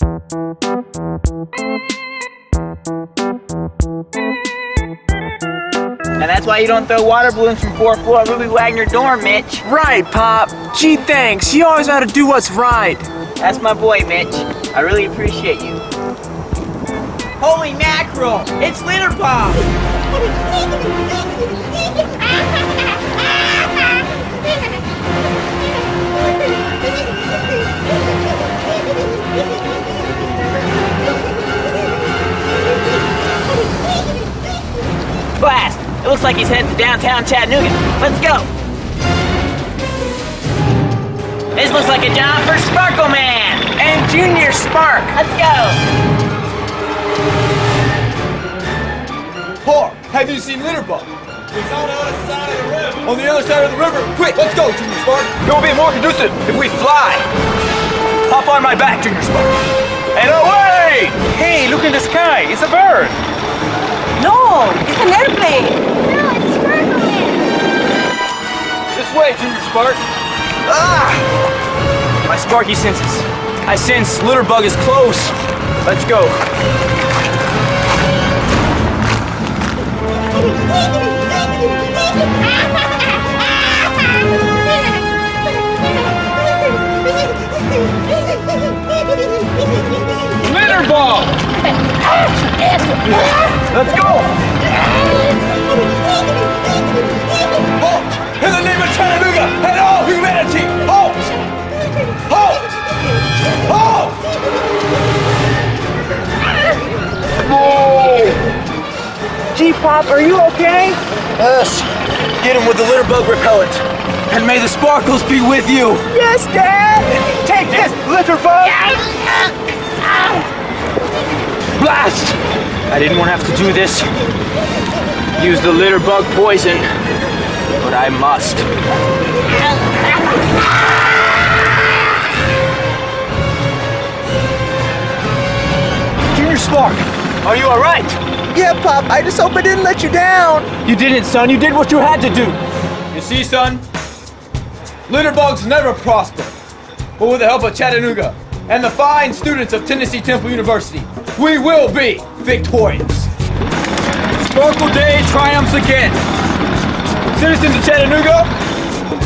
And that's why you don't throw water balloons from fourth floor Ruby Wagner dorm, Mitch. Right, Pop. Gee, thanks. You always know to do what's right. That's my boy, Mitch. I really appreciate you. Holy mackerel! It's litter pop! Looks like he's heading to downtown Chattanooga. Let's go! This looks like a job for Sparkleman! And Junior Spark. Let's go! Park, have you seen Litterbug? It's on the other side of the river. On the other side of the river. Quick, let's go, Junior Spark. It will be more conducive if we fly. Hop on my back, Junior Spark. And away! Hey, look in the sky. It's a bird. No, it's an airplane. Way, Junior Spark. Ah! My Sparky senses. I sense Litterbug is close. Let's go. Litterbug! Let's go! G-Pop, are you okay? Yes. Get him with the Litterbug repellent. And may the sparkles be with you. Yes, Dad. Take this, Litterbug. Blast! I didn't want to have to do this. Use the Litterbug poison. But I must. Junior Spark, are you alright? Yeah, Pop. I just hope I didn't let you down. You didn't, son. You did what you had to do. You see, son? Litterbugs never prosper. But with the help of Chattanooga and the fine students of Tennessee Temple University, we will be victorious. Sparkle Day triumphs again. Citizens of Chattanooga,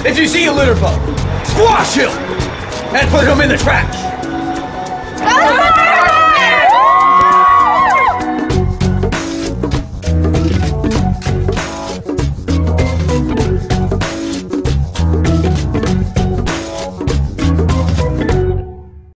if you see a litterbug, squash him and put him in the trash. Go